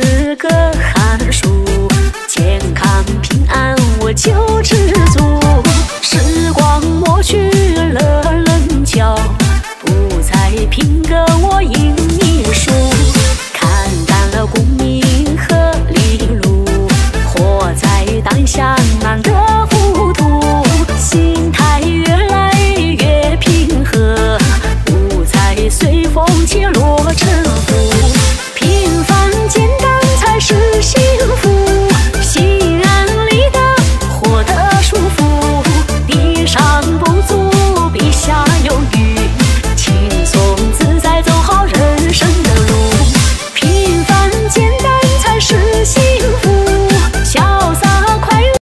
是个寒暑健康平安我就